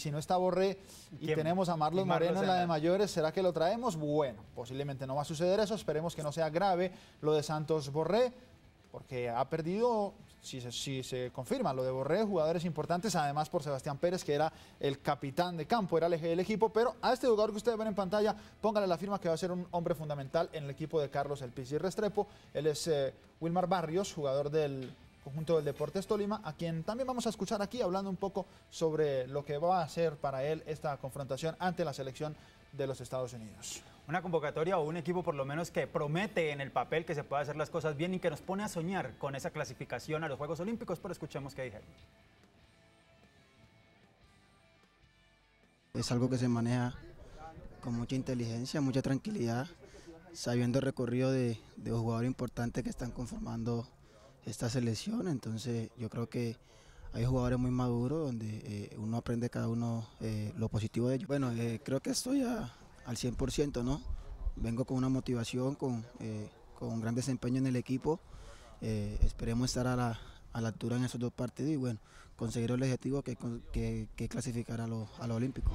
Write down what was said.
si no está Borré y ¿Quién? tenemos a Marlos Moreno en la de mayores, ¿será que lo traemos? Bueno, posiblemente no va a suceder eso, esperemos que no sea grave lo de Santos Borré, porque ha perdido, si se, si se confirma lo de Borré, jugadores importantes, además por Sebastián Pérez, que era el capitán de campo, era el eje del equipo, pero a este jugador que ustedes ven en pantalla, póngale la firma que va a ser un hombre fundamental en el equipo de Carlos El Pizzi Restrepo. Él es eh, Wilmar Barrios, jugador del conjunto del Deportes Tolima, a quien también vamos a escuchar aquí hablando un poco sobre lo que va a ser para él esta confrontación ante la selección de los Estados Unidos. Una convocatoria o un equipo por lo menos que promete en el papel que se puede hacer las cosas bien y que nos pone a soñar con esa clasificación a los Juegos Olímpicos, pero escuchemos qué dijeron. Es algo que se maneja con mucha inteligencia, mucha tranquilidad, sabiendo el recorrido de, de los jugadores importantes que están conformando esta selección. Entonces yo creo que hay jugadores muy maduros donde eh, uno aprende cada uno eh, lo positivo de ellos. Bueno, eh, creo que estoy a- al 100%, ¿no? Vengo con una motivación, con, con un gran desempeño en el equipo. Esperemos estar a la, a la altura en esos dos partidos y bueno, conseguir el objetivo que, que, clasificar a los, a los Olímpicos.